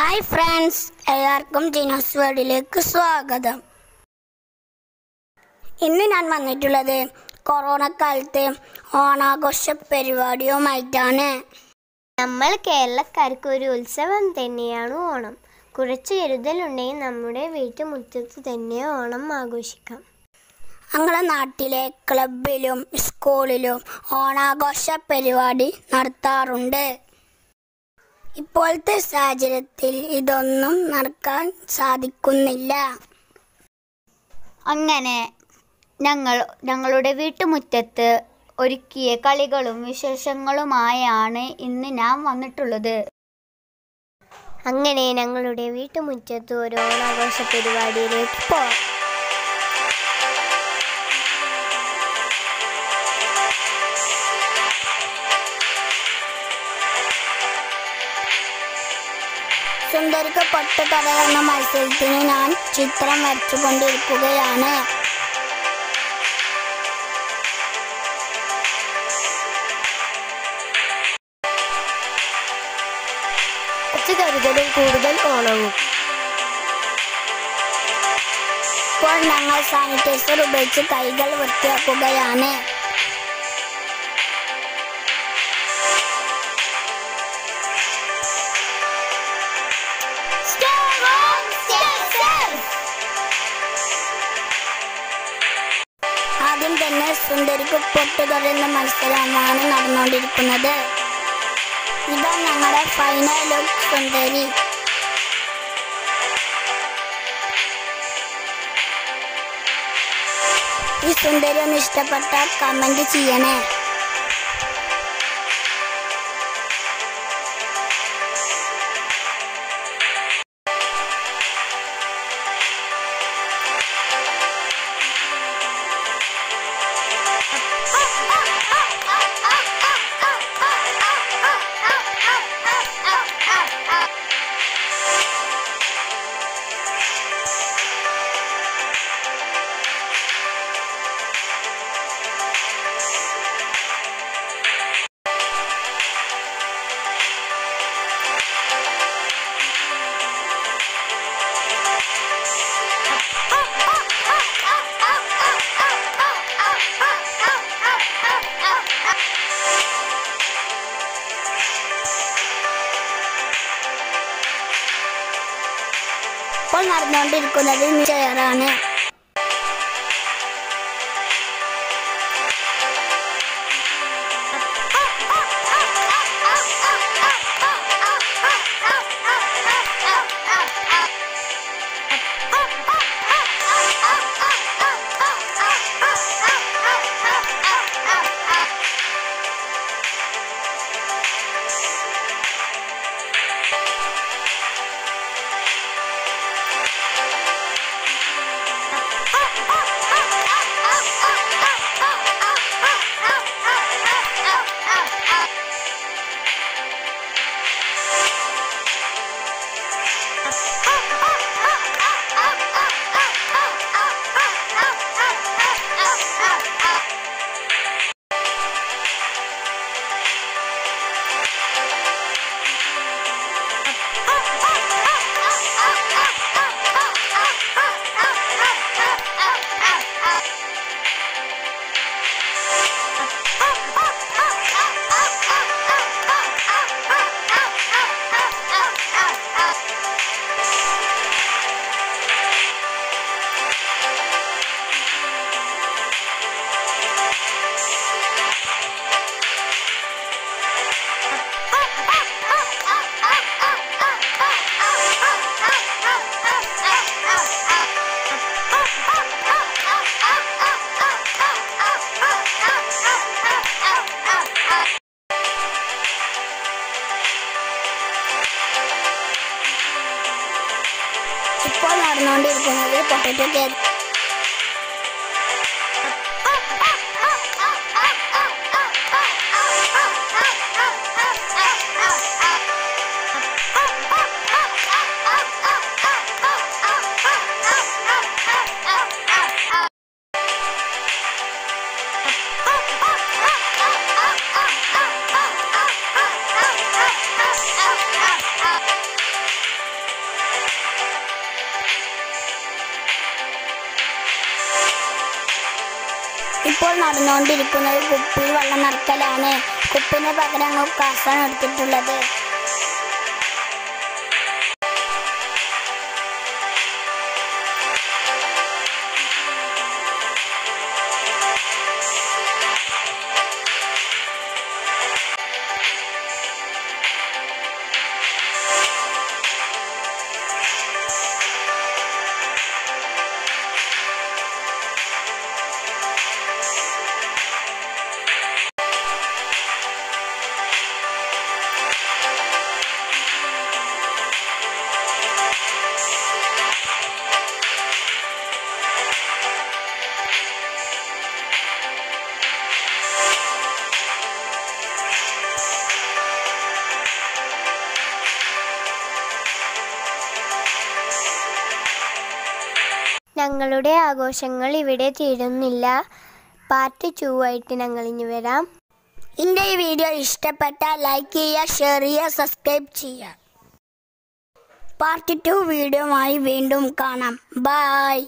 Hi friends എല്ലാവർക്കും ജിനോസ് വേർഡിലേക്ക് സ്വാഗതം. ഇന്ന് ഞാൻ വന്നിട്ടുള്ളത് കൊറോണ കാലത്ത് ഓണാഘോഷ പരിപാടിയുമായിട്ടാണ്. നമ്മൾ കേരളക്കാർക്ക് ഒരു ഉത്സവം തന്നെയാണ് ഓണം. കുറച്ച് കരുതലുണ്ടെങ്കിൽ നമ്മുടെ വീട്ടുമുറ്റത്ത് തന്നെ ഓണം ആഘോഷിക്കാം. ഞങ്ങളുടെ നാട്ടിലെ ക്ലബിലും സ്കൂളിലും ഓണാഘോഷ പരിപാടി നടത്താറുണ്ട്. ഇപ്പോഴത്തെ സാഹചര്യത്തിൽ ഇതൊന്നും നടക്കാൻ സാധിക്കുന്നില്ല. അങ്ങനെ ഞങ്ങൾ ഞങ്ങളുടെ വീട്ടുമുറ്റത്ത് ഒരുക്കിയ കളികളും വിശേഷങ്ങളുമായാണ് ഇന്ന് ഞാൻ വന്നിട്ടുള്ളത്. അങ്ങനെ ഞങ്ങളുടെ വീട്ടുമുറ്റത്ത് ഒരു ഓണാഘോഷ പരിപാടിയിലേക്ക് പോകാം. സുന്ദരിക്ക് പൊട്ടുകഥ എന്ന മത്സരത്തിന് ഞാൻ ചിത്രം വരച്ചുകൊണ്ടിരിക്കുകയാണ്. കുറച്ച് കരുതലും കൂടുതൽ ഓണവും. ഇപ്പോൾ ഞങ്ങൾ സാനിറ്റൈസർ ഉപയോഗിച്ച് കൈകൾ വൃത്തിയാക്കുകയാണ്. ആദ്യം തന്നെ സുന്ദരിക്ക് പൊട്ടുതൊടുന്ന മത്സരമാണ് നടന്നുകൊണ്ടിരിക്കുന്നത് ഇതാ ഞങ്ങളുടെ ഫൈനൽ ലുക്ക് സുന്ദരി ഈ സുന്ദരി ഒന്ന് ഇഷ്ടപ്പെട്ടാൽ കമന്റ് ചെയ്യണേ നടന്നുകൊണ്ടിരിക്കുന്നത് ചെയറാണ് ഇപ്പോൾ on it whenever they put it together. ഇപ്പോൾ നടന്നുകൊണ്ടിരിക്കുന്നത് കുപ്പിയിൽ വെള്ളം നിറക്കലാണ് കുപ്പിന് പകരം കാസാണ് എടുത്തിട്ടുള്ളത്. ഞങ്ങളുടെ ആഘോഷങ്ങൾ ഇവിടെ തീരുന്നില്ല. പാർട്ട് ടു ആയിട്ട് ഞങ്ങൾ ഇനി വരാം. എന്റെ ഈ വീഡിയോ ഇഷ്ടപ്പെട്ടാൽ ലൈക്ക് ചെയ്യുക ഷെയർ ചെയ്യുക സബ്സ്ക്രൈബ് ചെയ്യുക. പാർട്ട് ടു ആയി വീണ്ടും കാണാം. ബായ്